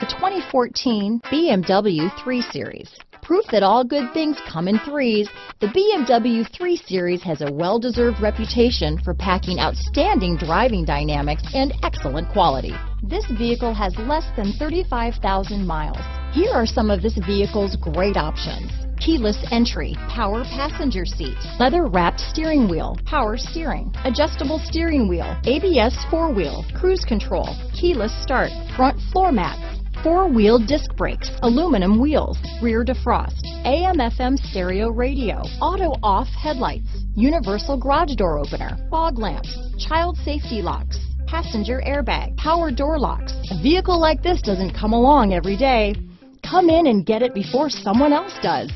The 2014 BMW 3 Series. Proof that all good things come in threes, the BMW 3 Series has a well-deserved reputation for packing outstanding driving dynamics and excellent quality. This vehicle has less than 35,000 miles. Here are some of this vehicle's great options. Keyless entry, power passenger seat, leather wrapped steering wheel, power steering, adjustable steering wheel, ABS four wheel, cruise control, keyless start, front floor mats, four-wheel disc brakes, aluminum wheels, rear defrost, AM-FM stereo radio, auto-off headlights, universal garage door opener, fog lamps, child safety locks, passenger airbag, power door locks. A vehicle like this doesn't come along every day. Come in and get it before someone else does.